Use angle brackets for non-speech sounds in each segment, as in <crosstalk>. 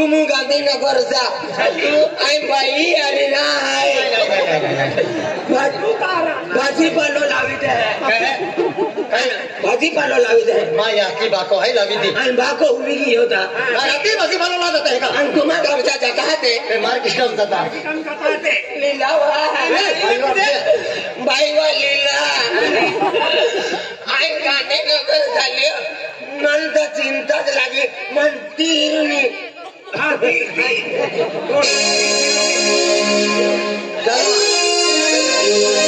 तुमु गांधीनगर जा आई बाई अरे ना आई भाजी पालो लावी दे भाजी पालो लावी दे माँ या की बाको है लावी दी आई बाको हुई की होता राती भाजी पालो ला देता है का हम तुमा गाँव जा जाता है ते मार किसका जाता किसका जाता है लीला वा है भाई वा लीला आई गांधीनगर झाले नंद चिंताच लागी मन तीरनी Thank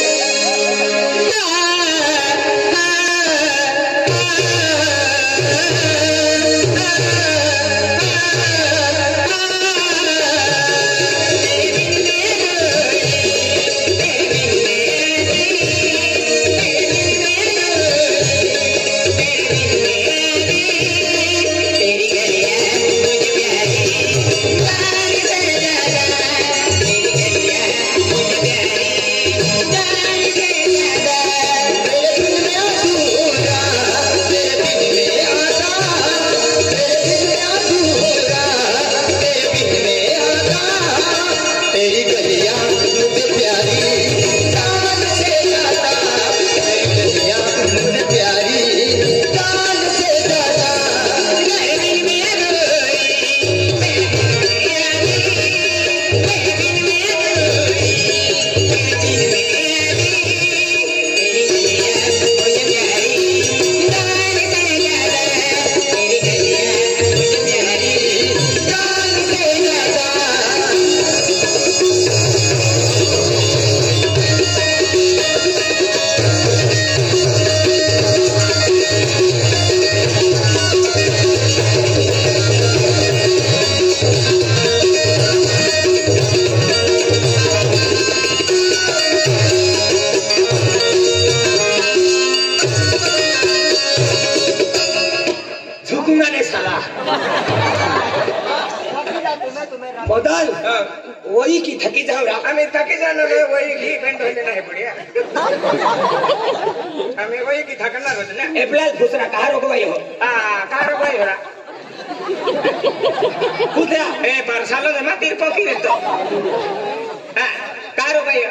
you. थकी जाओ हमें थकी जाना है वही घी पेंट हो लेना है बढ़िया हमें वही की थकना रोज ना ए प्लस दूसरा कहा रोक भाई हो हां कहा रोक भाई हो रहा पूछा ए बरसालो में तिरपो की तो हां कहा रोक भाई हो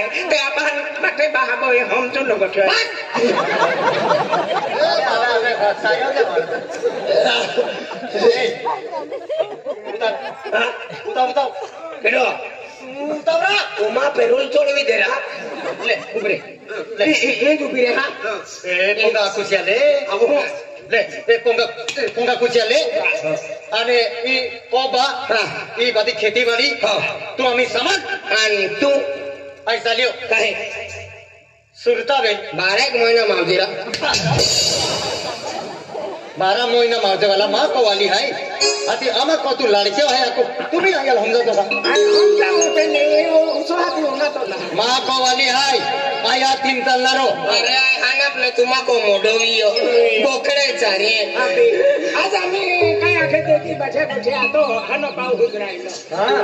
ahe te apahan mate bahabo e hom jo logo chwa utau utau kedo utau ra uma perul chole vi dera le ubre le e du pire ha e ponga kusiale avu le e ponga ponga kusiale અને ઈ કોબા ઈ બધી ખેતીવાડી તો અમે સમાન અને તું પૈસા લ્યો કહે સુરતાબેન બારેક મહિના માવજીરા. બારા મહિના માવજે વાલા માં કવાલી હાય. આથી આમાં કો તું લાડકે હાય આકો તું બી આંગલ સમજો તો. માં કવાલી હાય. પાયા તીન તલનારો અરે હાનાપ ને તુમાકો મોડો વિયો. બોકડે ચારે આજ અમે કયા ખેતેથી બચે બચે આ તો આનો પાવ ગુજરાયલો હા.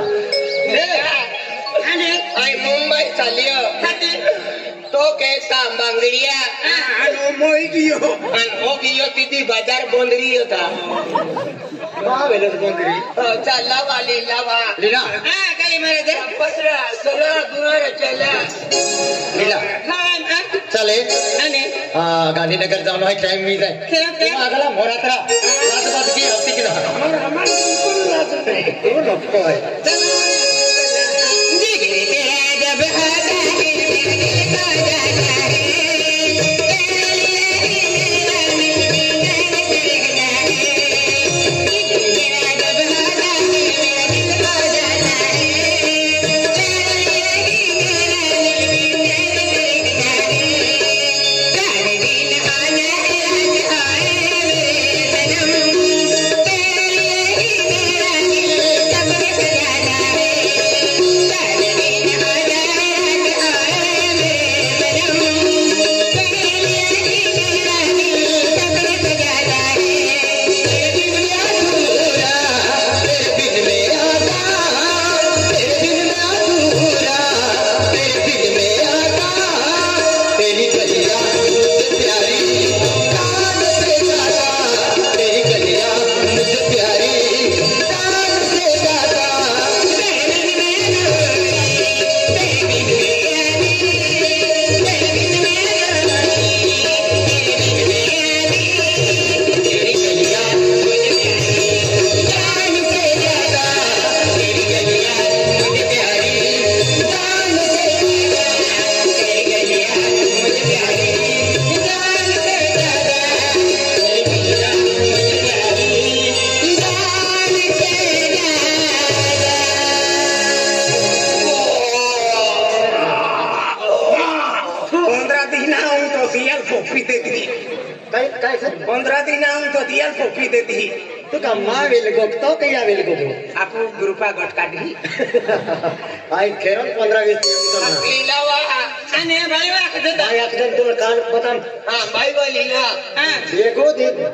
आई मुंबई चलियो तो कैसा मांगड़िया हो गियो दीदी बाज़ार बंद रही था चला वाली लवा लीला कहीं मेरे दे पसरा सरा गुआर चला लीला चले हाँ गांधीनगर जाना है टाइम मिल जाए अगला मोरा तेरा बात की हफ़्ते की रहा हमारा हमारा बिल्कुल रात नहीं वो लपको है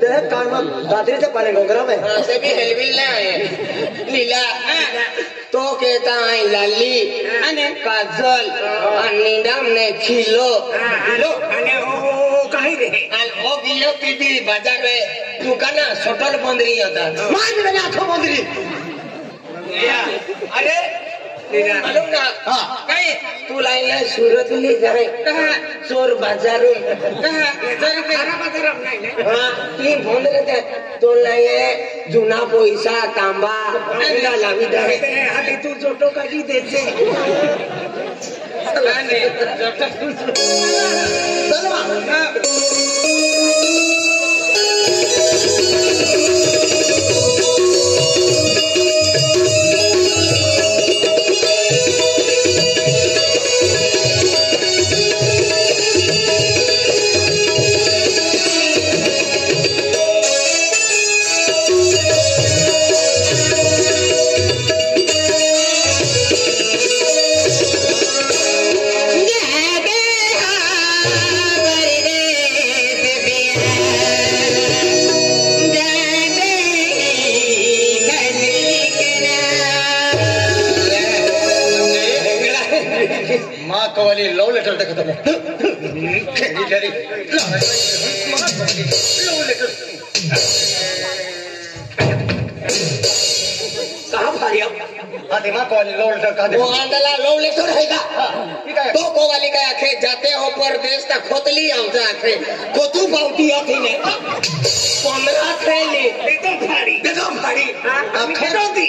जो है कान में दादरी से पानी घोघरा में हाँ, से भी हेलविल ना है लीला तो कहता है लाली अने काजल अने नाम ने खिलो खिलो अने ओ कहीं रे अन ओ गिलो पीपी बाजार में तू कना सटल बंदरी होता मार मेरे आंखों बंदरी अरे मालूम ना हाँ तुला सुरतली करे चोर बाजार. ती फोन करते तुला जुना पैसा तांबा लावी धरे आणि तू जोटो कधी देते? चला. करता खत्म खेली डरी कहाँ भारी आदिमा कॉल लोल का दे वो आंदला लोल लेकर रहेगा तो को वाली का आखे जाते हो परदेश तक खोतली आउ जा आखे कोतु बाउटी आती ने पंद्रह खेली बेगम भारी बेगम भारी आखे रोती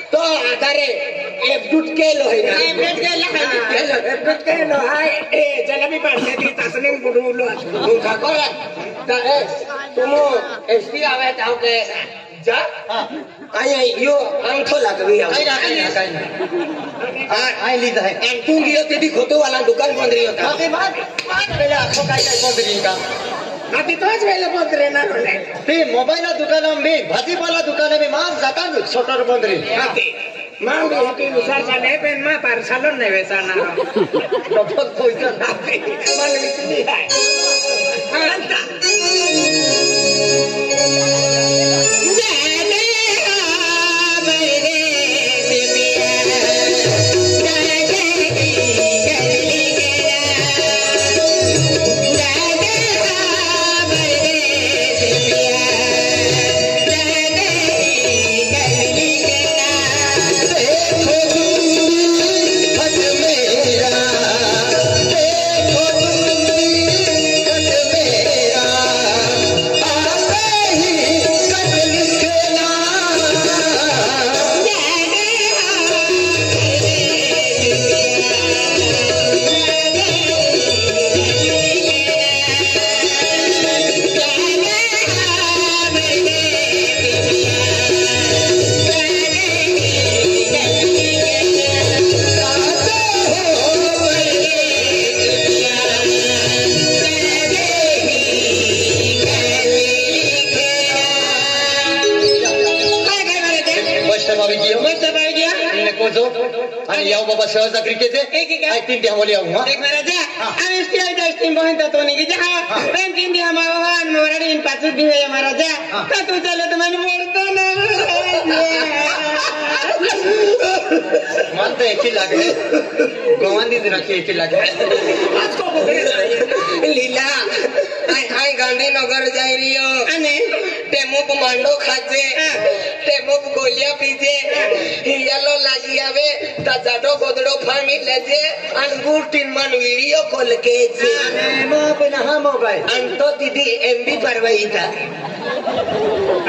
तो अदरे एकजुट केलो है ना एकजुट केलो है एकजुट केलो है ए जलबी पढ़ने दी तस्लीम बुडूलो उनका कोला तो ए तुम एसटी आवे ताऊ के जा। हाँ। आया यो अंगठो लगवी है। आई ना आई ना आई ली तो है। एंड तू गियो तेरी खोतो वाला दुकान बंद रही होता हाँ, अरे बात बात पहले आँखों का बंद रही का? ಆತಿ ತೋಚ್ ಮೇಲೆ ಬಂದ್ರಿ ಏನಾರು ಬಿ ಮೊಬೈಲ ದುಕಾನ ಬಿ ಭಾಜಿಪಾಲ ದುಕಾನ ಬಿ ಮಾಲ್ ಜಕಾನ್ ಸೊಟರ್ ಬಂದ್ರಿ ಆತಿ ಮಾಲ್ ಹೋಗಿ ವಿಚಾರ್ಸಾನೆ ಬೇನ್ ಮಾ ಪಾರ್ಸಲ್ ನೆವೆ ಸಾನ ಡಬ್ಬಲ್ ಕೊಯ್ತ ನಾತಿ ಮಾಲ್ ವಿಚಲಿ ಹಾಯ್ ಅಂತ जेवणाचं काय घ्या. नको जो आणि याव बाबा सहजा क्रिकेट आय थिंक एक मेरा जा. अब इसकी बहन तो तोने की जा. रंग तीन दिया हमारा वन मोरड़ी जा. तू चलो तुम्हारी बोलता ना. मन तो एक ही लगे गोवन दी दिन एक ही लगे लीला हाय हाय गांधीनगर जाई रही हो। अने? टेमोप मांडो खाजे टेमोप गोलिया पीजे हियालो लागी आवे तजाडो गोदड़ो फामी लेजे अंगूर टिन मन वीडियो खोल के जे। टेमोप नहा मोबाइल अंतो दीदी एमबी परवाई था।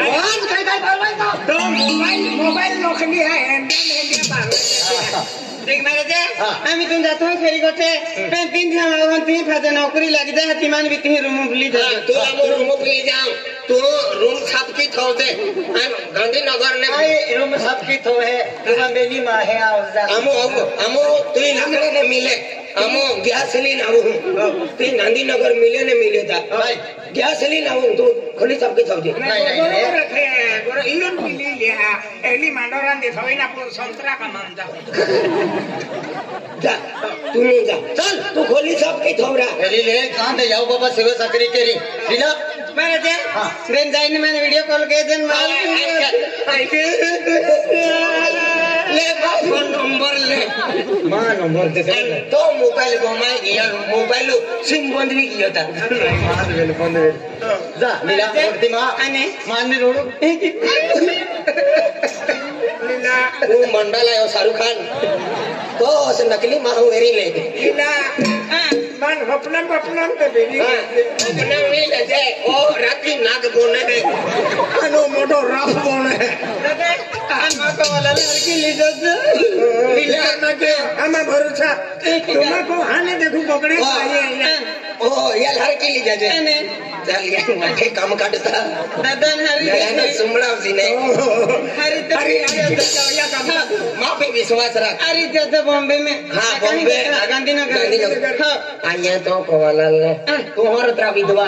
आज कहीं कहीं परवाई था। मोबाईल हाँ। तुम जातो फेरी गोटे पेन तीन दिन हम तीन फादे नौकरी लग दे हतिमान भी तीन रूम भुली दे तू अब रूम भुली जाओ तू रूम सब की थो दे। हाँ, गांधी नगर ने भाई रूम सब की थो है। रूम मेरी माँ है आउज हम हम तू नगर ने मिले। हम गैस लीन आऊ हाँ। तू गांधी नगर मिले ने मिले था गैस लीन आऊ तू खोली सब की थो नहीं नहीं इलन मिली लिया। एली मांडोरान दे थोड़ी ना पुल संतरा का मांदा जा। तू ले जा। चल तू खोली सब की थोड़ा एली ले कहाँ दे जाओ बाबा सेवा सकरी केरी सीना मैंने दे। मैंने जाइन मैंने वीडियो कॉल के दिन माल ले बाबा नंबर ले। माँ नंबर दे तो मोबाइल घुमाए गया मोबाइल सिम बंद भी किया था। माँ दे बंद दे जा लीला मूर्ति माँ अने। माँ ने लीला। वो मंडल आयो शाहरुख खान। तो उस नकली माँ वेरी ले लीला। हाँ। मन अपना अपना तो बेरी हाँ। अपना में जाए ओ राती नाग बोने है? अनो मोटो राफ बोने है? दादा हाँ, कान माँ को ललकी ली આમાં ભરોસા તમાકો હાને દેખું પકડે ओ यार हर की ली जाए चल यार माथे काम काटता यार सुमड़ा सीने माँ पे विश्वास रख बॉम्बे में हाँ बॉम्बे गांधीनगर हाँ आया तो कवालाल ने तू हर त्रा विधवा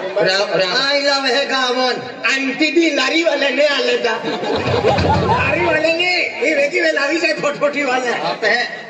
आयला वह गावन। आंटी भी लारी वाले ने आलेदा लारी वाले ने। ये वेगी वे लारी से फोटोटी वाले आप है।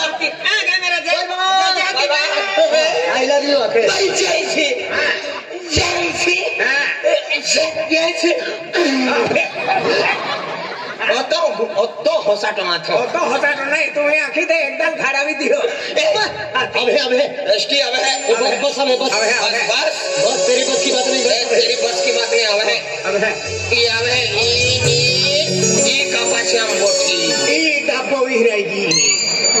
आता हे की सोडी तू Leela I love you okay जयचे जयचे जयचे অত অত হসাটো মাথ होतो होता तो नाही तुम्ही आखी ते एकदम खाडावी दियो अबे अबे एसटी अब है बस बस हमें बस अब है, अब बस है। बस बस तेरी बस की बात नहीं ए, तेरी बस की बात नहीं अब है अब है ये अब है ई ई कपाश्याम गोठी ई डाबो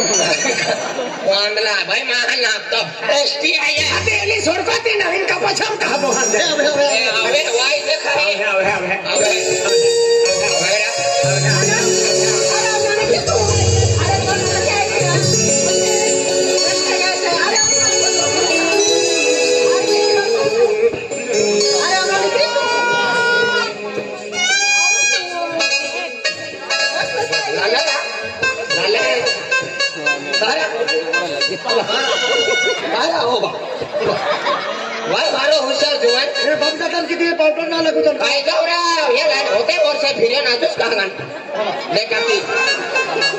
विरायगी भाई महान नापतो एसटी आई है आता एली सोडको ते नवीन का पछम का हम दे अबे अबे ए, अब है वाई देखा अब है अबे अबे अबे अबे अबे है अब ना लागू तर काय गौरव या लाड होते वर्ष फिरे नाचूच का गण देखाती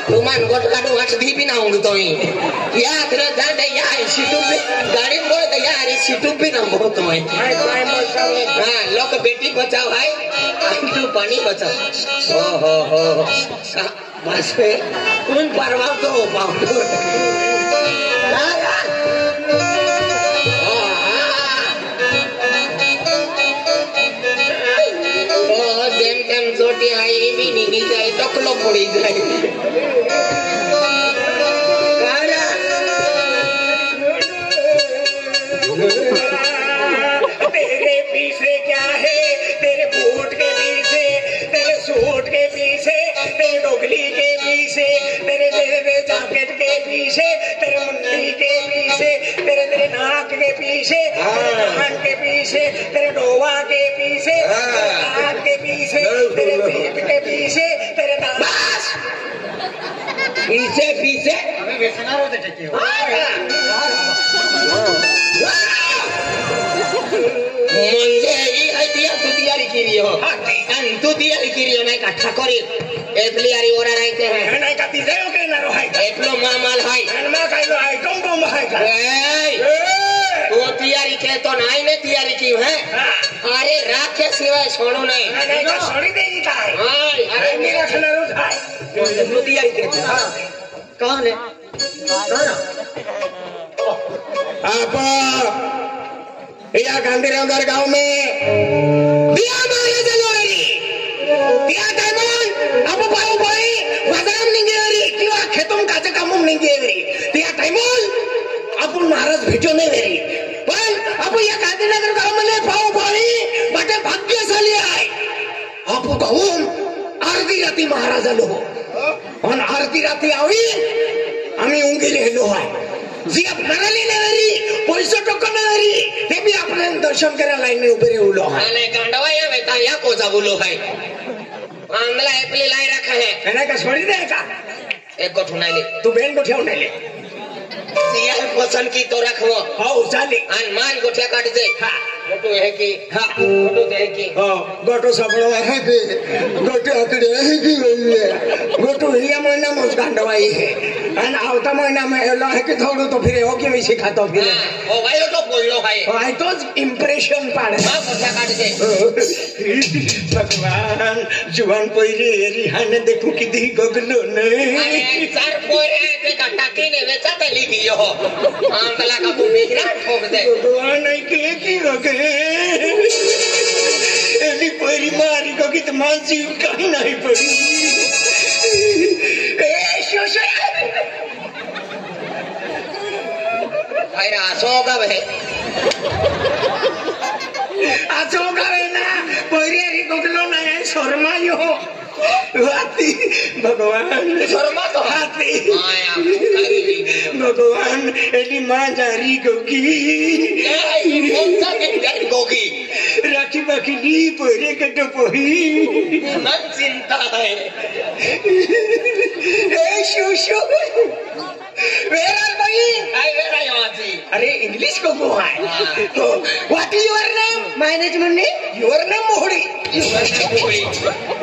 तुमान गोट काढू वाट दी बी ना होंग तो या तर जा या सीटू गाड़ी बोल दे या अरे सीटू पे ना हो तो काय काय हाँ लोग बेटी बचाओ भाई तू पानी बचाओ। हो हो हो बस पे कौन तो हो पाऊँ તેમ ચોટી આવી એવી નીકળી જાય ટકલો પડી જાય अबे बेसनार होते टेके हो म्हणजे ही आहे ती तू तयारी केली हो आणि तू तयारी केली हो नाही का ठाकोरी एपली आरी ओरा राहते है नाही का तिथे येणार आहे एपलो मामाल हाय आणि मग काय आयटम बॉम्ब आहे का ए! तू के तो नाही ने तयारी की है हा. अरे राखे सिवाय सोडू नाही नाही का सोडी द्यायची काय हाय, अरे मी अरे रखणारच आहे तू तयारी के कौन है आप या गांधीनगर गाँव में दिया मारे जलवारी दिया काय मग आप पाहू बाई बाजारात निघेवरी किंवा खेतून काचे कामून निघेवरी त्या टायमून आपण महाराज भेटू नाही वेरी पण आपण या गांधीनगर गावामध्ये पाहू बाई माझे भाग्यशाली आहे आपण गाऊन अर्धी राती महाराज आलो आणि अर्धी राती आवी আমি উঙ্গিলে হেলো হয়। जी आप नरली नरली पैसो टोको नरली ते भी आपने दर्शन करे लाइन में ऊपर उलो है अरे गांडवा या बेटा या कोसा बोलो है आंदला एप्पल लाई रखा है मैंने का छोड़ी दे का एक को ठुना ले तू बहन को ठेवने ले सियाल पसंद की तो रखवो हाउ चाले अन मान को ठेका दे हाँ गोटू है की हा गोटू दे की। हो गोटो सगळं आहे ते गोटो आकडे आहे की वेगळे गोटो हिया महिना मोज गांडवाई है। आणि आवता महिना में एलो है कि थोडं तो फिरे हो की मी शिखातो फिरे। हा, ओ भाई तो बोललो है हो आहे तोच इम्प्रेशन पाडे। हा गोठ्या काढ दे भगवान जुवान पहिले रिहान देखू किती गगलो अरे नाही चार पोरे ते का टाकीने वेचा तली की हो आंधला का तू बिगड़ा ठोक दे। भगवान आहे की की गगे? एली पहिली मारी गगी तर माझी काही नाही पडी ए शोष अरे असो का भाई आचो गावे ना पहिली हरी गगलो नाही शर्मा हाती भगवान शर्मा तो आया करी भगवान एली मा जारी गगी गोगी राखी बाकी ली पहिले कट पोही मन चिंता है ए शू शू where are going I where I want to. अरे इंग्लिश को गो है व्हाट इज़ योर नेम मायनेच म्हणणे your name Muhuri Your name Muhuri.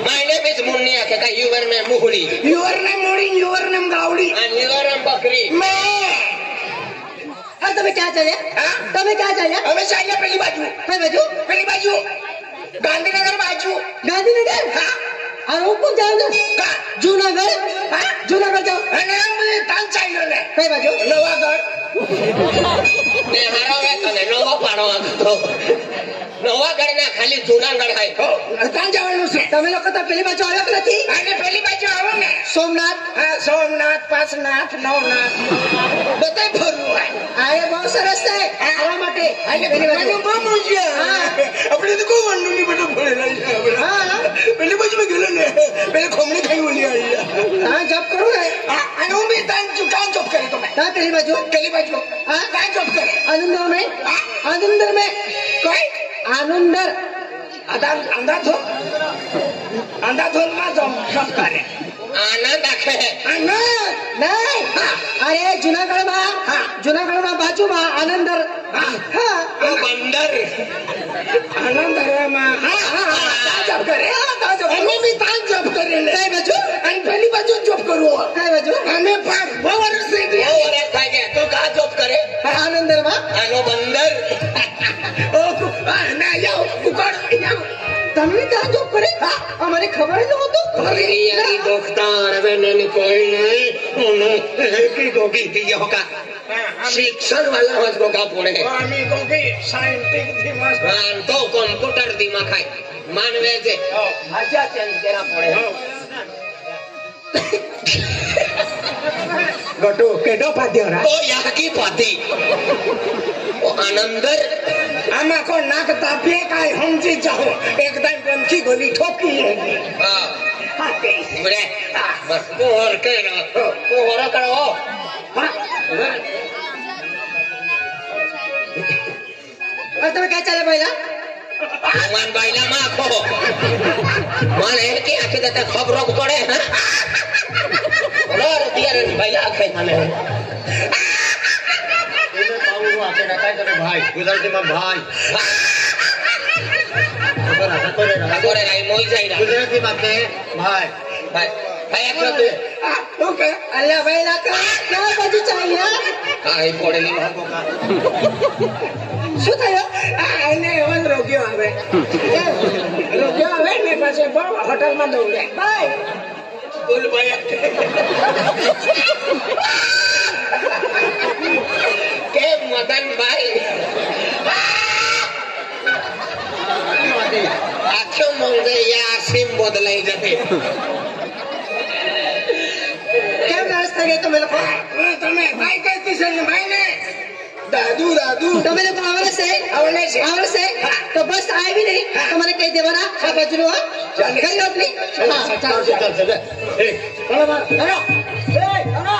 My name is मुन्ने आखेगा यूवर में मुहड़ी यूवर ने मुड़ी यूवर ने गावड़ी यूवर ने बकरी मैं हाँ तुम्हें क्या चाहिए हाँ तुम्हें क्या चाहिए हमें चाहिए पहली बाजू पहली बाजू पहली बाजू गांधीनगर बाजू गांधीनगर हाँ और ऊपर जाओ कौन कहाँ जूनागढ़ हाँ जूनागढ़ जाओ मुझे तान चाहिए पहली बाजू नवागढ़ ને કઈ બાજુ નવાગઢ ને હારાવે તને નવો પાડો હતો નવા ગઢના ખાલી જુનાગઢ hay હો, તાન જવાનું છે તમે લોકો તો પેલી બાજુ આવ્યા કે નથી અને પેલી બાજુ આવો ને સોમનાથ હા સોમનાથ પાસનાથ નવનાથ બધે ફરવું હોય આ એ બહુ સરસ છે ફરવા માટે અને પેલી બાજુ બહુ મજા હા. આપણે તો કોઈ વાંધો નહીં બધું ભણેલા છે આપણે. હા. પેલી બાજુ મેં ગયેલો ને પેલી ખમણી ખાઈ ઓલી આવી હા જોબ કરું ને હા, અને હું બી તાન કાન જોબ કરે તમે હા પેલી બાજુ પેલી બાજુ હા? કાન જોબ કરે આનંદર में आनंदर में કઈ आनंदर આધા અંધાધો અંધાધોનમાં જોબ જોબ કરે આનંદ આખે આનંદ नहीं अरे जूनागढ़ में हाँ। जूनागढ़ में बाजू में आनंदर हाँ। हाँ ઓ બંદર આનંદ હવામાં હા હા હા તા જોબ કરે હા તા જોબ અમે બી તાન જોબ કરે ને કઈ બાજુ અને પેલી બાજુ જોબ કરવો કઈ બાજુ અમે પાંચ બહુ વર્ષ થઈ બહુ ગયા વરસ થાય ગયા તું કા જોબ કરે આનંદરમાં આનો બંદર। <laughs> ઓ, ના તમે ક્યાં જોબ કરે? અમારે ખબર ન હતું હરિયાળી ડોક્ટર હવે નન કોઈ નહીં ઉનો એકી ગોગી દી હોકા શિક્ષણ વાલા ગોગા પડે સાયન્ટિફિક તો કોમ્પ્યુટર દીમાં ખાય. માનવે છે. આજા ચેન્જ કરા પડે घटो केडो पाद्य रा ओ याकी पादी ओ आनंदर आमा को नाक तापे काय हम जी जाओ एकदम गमची गोली ठोकी है हाँ बरे बस को और के ना को और करो हाँ और तुम्हें क्या चले भाईला मान भाईला माँ को मान है कि आके तक खबर पड़े हाँ લઈને આ રોગ્યો આવે. <laughs> રોગ્યો આવે ને પાસે બરોબર હોટલમાં દોડે ભાઈ બોલ ભાઈ કે મદન ભાઈ આખો મંગે યા સિમ બદલાઈ જતી કેમ નારાજ થઈ ગયા તમે લોકો હવે તમે ભાઈ કહેતી છે ને ભાઈ ને दादू दादू। तो मेरे को आवरस है आवरस है आवरस है तो बस आए भी नहीं। तो मैंने कही देवरा आप बजरो घर हाँ? लौट ली? हाँ चल चल चल ए चलो मार चलो। ए चलो।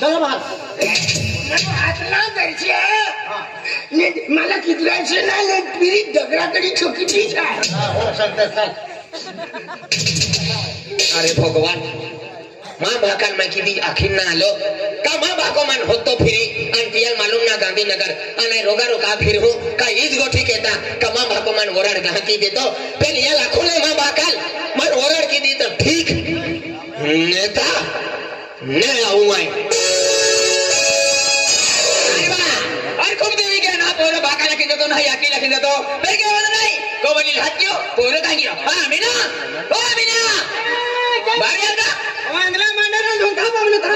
चलो मार हातला द्यायची आहे मला कितल्याचे नाही पिरी दगडाकडे छोकीचीच आहे अरे भगवान मा भाकान माहिती आखीन ना आलो बाको मन होतो फिरी अंतियल मालूम ना गांधी नगर। अने रोगा रोका फिर हूँ का ईज गोठी कहता कमा बाको मन ओरड़ गांकी दे तो पे लिया लाखों ने माँ बाकाल मन ओरड़ की दी तो ठीक? नेता ने आऊँगा और खूब देवी के ना पोरे बाका लखी तो ना याकी लखी तो फिर क्या नहीं। को बोली हत्यो पोरे कांगियो हाँ मीना ओ मीना। बारिया का मंगला मंडल धोखा पावलो था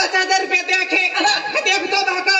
पचास हज़ार रुपया दे खे हत्या तो भाका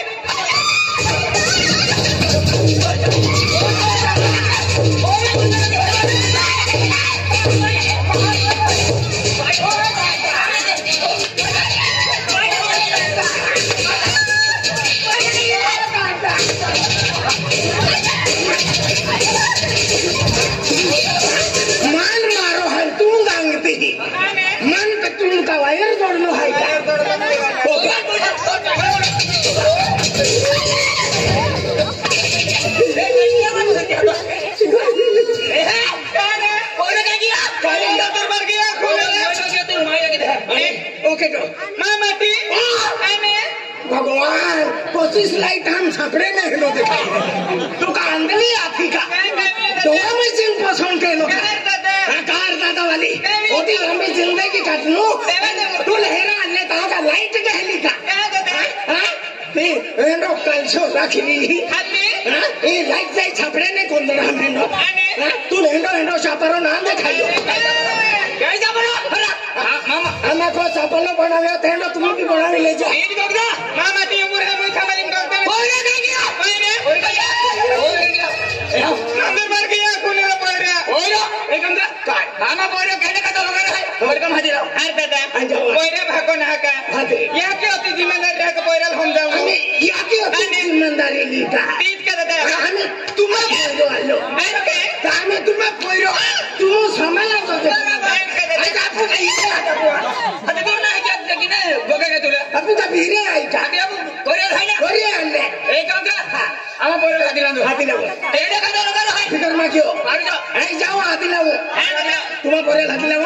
छपड़े में हेलो दिखाई तू का अंदली आथी का। तो हमें जिन पसंद के लो कार दादा वाली ओटी हमें ज़िंदगी काटनो तू लहरा अन्य ताऊ का लाइट कहली का। हाँ? ते एंडो कलशो रखली हाँ? ये लाइट जाई छपड़े ने कोन में नो हाँ? तू एंडो एंडो छापरो ना दिखाइयो हमें को छापलो बनावे तेंडो तुम भी बनावे ले जा। माँ माटी उम्र है मुझे खबर इन अंदर भर गया खूने में पड़ रहा हर दादा पोयरा भागो ना का भागे। यहाँ के अति जिम्मेदार रह के पोयरा हम जाऊँ। हमें याकी होती ज़िम्मेदारी ली का तीज का दादा। हमें तुम्हें पोइरो आलो। हमें तुम्हें पोइरो तुम समय ना तो दे। आज आपको का इसे आता बुआ अभी का भीरे आई का कोरी आले हाथी लगो फिकर में क्यों। आई जाओ। हाथी लगो तुम्हें पोरे हाथी लगो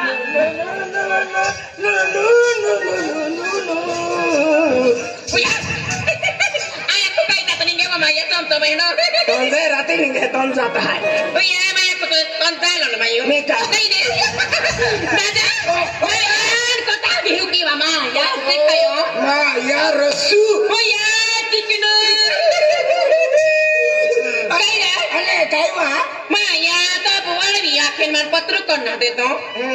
जावे हाथी हाय हाथी लाओ जाऊँ भाई बाबा तुम्हें बोलो मैं से नहीं विसर किया हाथी का तो ढोली में गोंदी रखी नेट को से वाला कौन से राती नहीं गए कौन जाता है मैं का माँ यार रसू अरे काय माँ पत्र करना देता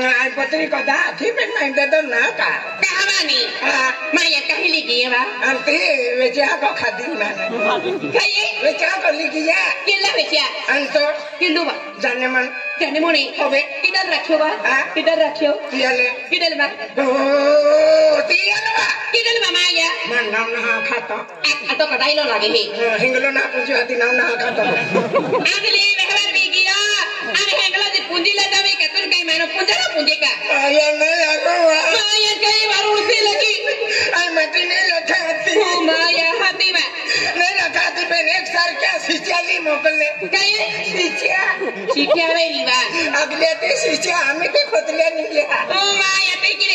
आई पत्री को दा। थी पे नहीं दे दो ना का? कहानी हाँ। माया कहीं लिखी है बा अंते वेचा को खादी ना कहीं वेचा को लिखी है। किला बेचा। अंतो किलो बा जाने मन। जाने मोने। होवे। किधर रखियो बा हाँ? किधर रखियो? पियाले किधर बा ओ तियालवा किधर बा माया? मन नाम ना खाता। आ तो कटाई लो लगे ही। हिंगलो ना पूछो हती नाम ना खाता। अगली व्यवहार भी किया अरे हेंगला जी पूंजी ले जावे के? तुम कहीं मैंने पूंजा ना पूंजे का आया नहीं आको माया कई बार उड़ती लगी आई मटी नहीं रखा हती ओ माया हाथी बा नहीं रखा हती पे एक सार क्या सिचाली मोकलने कहीं सिचा सीखिया वेरी बा अगले ते सिचा हमें ते खोतले नहीं लिया ओ ते किरे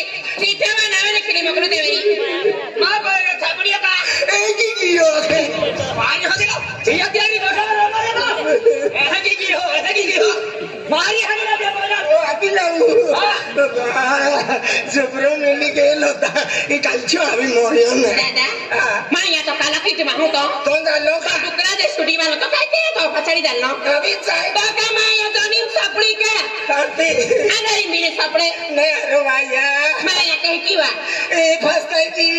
में लिखनी मकरू देवेरी माँ बोले छापड़िया का एक ही कियो मारी हो गया ये त्यारी बसा रो मारे तो ऐसा की की हो ऐसा की की हो मारी हनी ना दे बोला ओ अभी लाऊ जबरो मिली गेल होता ये कलचो अभी मोरियो ने दादा माया तो काला पीठ माहू तो तो डालो का टुकड़ा दे स्टूडियो वालों तो कहते हैं तो पछड़ी डालना अभी चाय तो का तो सापड़ी का करते अगर मेरे सापड़े नहीं अरे भैया माया कह की वा ए फसते जी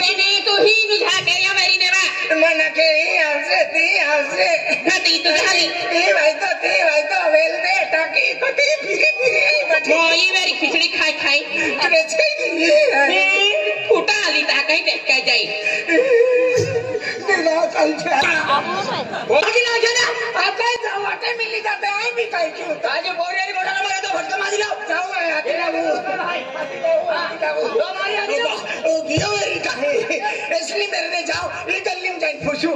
मैंने तो ही नुझा के या मेरी ने वा मन के हमसे थी हमसे नती तो खाली ती भाई तो थी भाई तो वेल दे टाकी तो थी फिरे फिरे बची मोई मेरी खिचड़ी खाई खाई करे छेगी फूटा आली ता काही टेकाय जाई दिला चालच्या बाकी ना गेला आता जाऊ मिली जाते आहे मी काय केलं ताजे पोरी आणि मला तो फटका मारी लाव जाऊ आहे आता जाऊ दो मारी आधी लाव. ओ गियो मेरी काहे इसलिए मेरे ने जाओ ये गली में जाइन खुशू ओ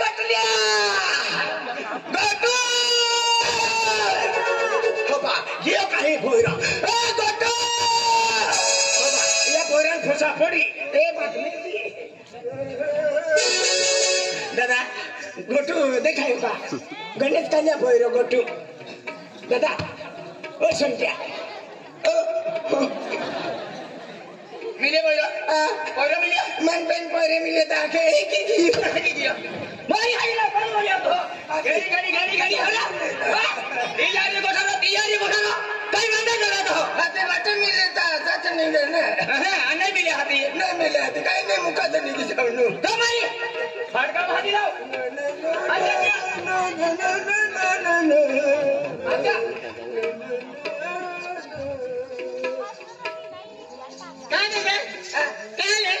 कटलिया गटू बाबा ये काहे भोयरा ए गटू बाबा ये भोयरा फसा पड़ी ए बात दादा गोटु देखायो का गणेश कन्या भयो गोटु। दादा ओ सन्ध्या। मिले भयो पहिरो मन पेन पहिरो मिले त आखे। <laughs> के के कियो मलाई आइला पनि भयो त होला। ए यार गोठा र गोठा काय बंद करा तो हाते वाटे मिले ता सच नहीं देने नाही मिले हाती नहीं मिले हाते काही नाही मुका देने की जाऊनु दो मारी फटका मारी लाव काय नाही काय ले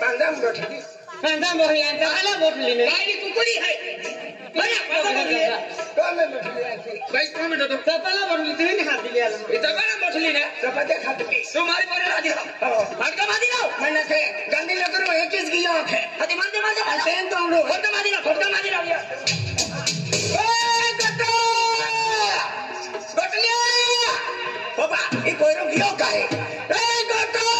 पांजाम गोठली सांगा बोली आणि त्याला बोटली ने गाडी कुकडी आहे बघा कसं बोलली कामे गोठली आती बाई काय म्हणतो तो चपाला बोटली तुम्ही हात दिली आला इथं बघा मोठली ना चपात्या खातली तू मारी पोरी आधी लाव फटका मारी लाव मैंने के गांधी नगर में एक चीज़ की आँख है हाती मारते मारते ऐसे हैं तो हम लोग फटका मारी लाव फटका मारी लाव या ए गट्टू गोटलिया बाबा ये कोयरो गियो का है ए गट्टू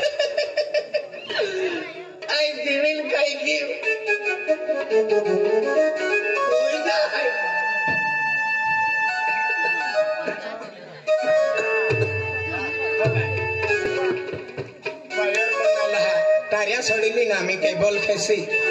आम्ही केबल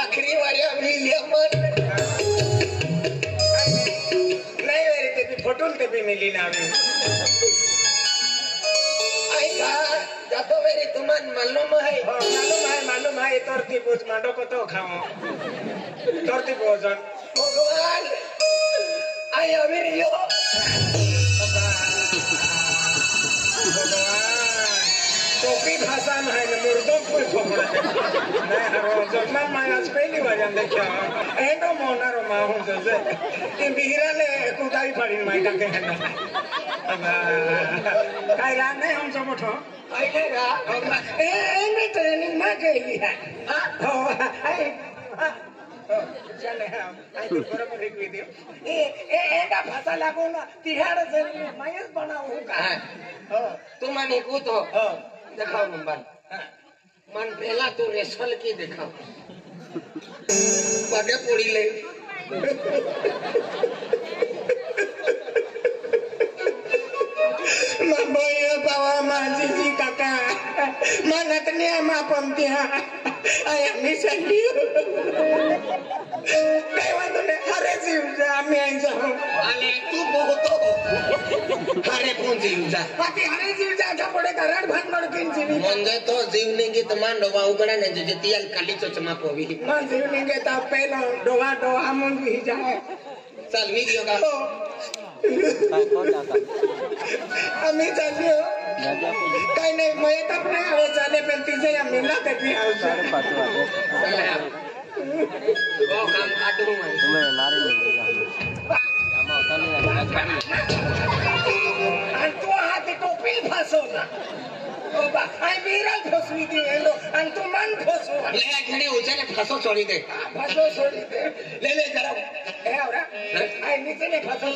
आखिरी वारी आम्ही लेमन नाही रे ते बी फोटोन ते बी मिली ना आम्ही. ऐका जातो मेरी तुमान मालूम है हो, मालूम है मालूम है तोरती पूछ मांडो को तो खाओ. तोरती भोजन. भगवान आई अभी रियो टोपी भाषा में है मुर्दों कोई हरो जन्मन में आज पहली बार जान देखा एंडो मोनारो माहूं जैसे कि बिहरा ने कुदाई पड़ी माइटा के है ना काय रात नहीं हम सब उठो आइलेगा ए एंडे ट्रेनिंग में गई है हो आई चले हम आई तो बरोबर एक वीडियो ए ए एंडा भाषा लागो ना तिहाड़ से मायस बनाऊ का हो तू ही कूद हो हो दिखाओ नंबर मन पहला तू रेसल की दिखाओ पगे पूरी ले Maboyo bawa majiji kakak Manatnya ma pamtia Ayam ni sandiu Hare siuja ami aja आणि तू बोलतो अरे कोण hare siuja ka pode karan bhan madkin sini म्हणजे तो जीव निघित मांडो वा उघडा नाही तुझे तियाल खाली चोचमा पोवी siu ninge ta pelo doa doa mun bi jahe चल मी घेऊ का Ami sandiu Kaya नाही मयत नाही हवे चाले पण तिचे आम्ही ना त्याची काटू मैं नारी नहीं तू हात टोपी फसवला ओ बा आय विरल फसवी दी हेलो आणि तू मन फसव ले घड़ी उचले फसो छोड़ी दे फसव सोडी दे ले ले जरा ए आवरा आय नीचे ने का तू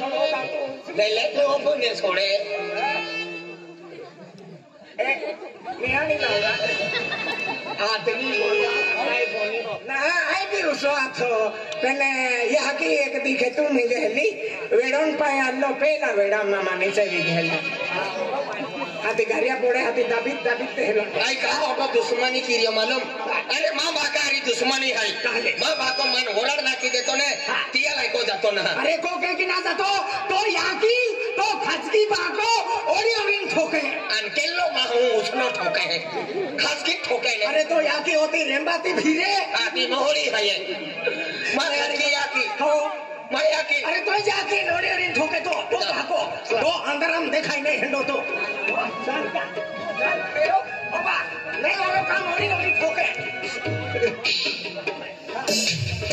ले ले तो वो ने छोड़े ए मिहानी लावला आदमी बोला आय बोली ना आय बी उसो आथो पहले यह की एक दिखे तू नहीं गहली वेडोन पाय आलो पेला वेडा मामा नहीं चली गहला हाथी गाड़िया पोड़े हाथी दाबित दाबित तेहलो आई कहा बाबा दुश्मनी की रियो मालूम अरे माँ बाका हरी दुश्मनी है। माँ बाको मन होराड नाकी देतो ने तिया लायको जातो ना। अरे को के की ना जातो तो याकी तो खचकी बाको ओडी ओडी ठोके अनकेलो माँ हूँ उसनो ठोके है। की ठोके ने। अरे तो याकी होती रेम्बाती भीरे। आती मोहरी है ये। मारे यार की याकी हो। मारे याकी अरे तो जाके ओडी ओडी ठोके तो तो भागो तो अंदर हम दिखाई नहीं हिंडो तो। चल चल फेरो बाबा नहीं और काम ओडी ओडी ठोके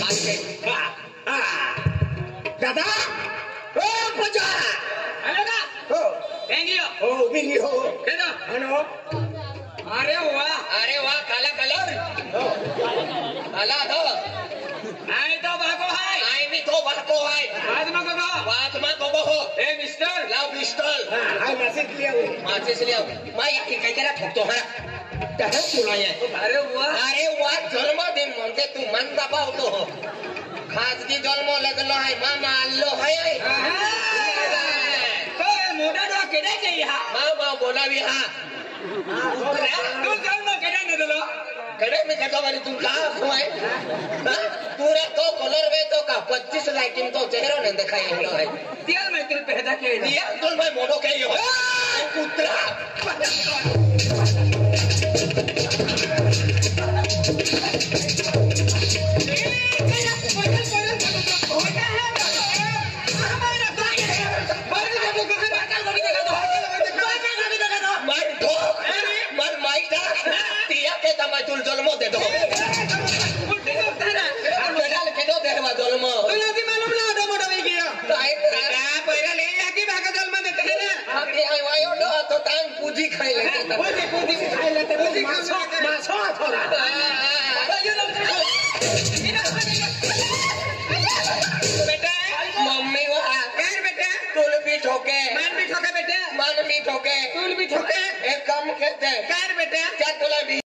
आज के आ दादा ओ पूजा हेलो ना हो थैंक यू ओ बिली हो दे दो हनो अरे वाह अरे वाह काला कलर काला तो आई तो बाको हाय आई मी तो बाको है बाद में को बात में को हो ए मिस्टर लाओ पिस्टल हाय मैसेज लिया हुई माचिस ले आओ मैं याकी काय केला ठोकतो हा त्याला तुला ये अरे वाह अरे वा जन्मदिन म्हणते तू मन दबावतो हो खाजगी जन्म लग्न आहे मामा आलो आहे तो मोटा डो केडे के हा मामा बोलावी हा तू चल में मी कथा वाली तू कहा घुमाए पूरा तो कलर वे तो का 25 लाइटिंग तो चेहरा ने दिखाई हेलो है। दिया में तेल पैदा के दिया? तुम भाई मोड़ो के हो। दे दो बेटाल के दो देवा जन्म काय आगे आई वायो दो तो टांग पूजी खाई ले मासो थोड़ा मम्मी वहा तुल भी ठोके मन भी ठोके एक काम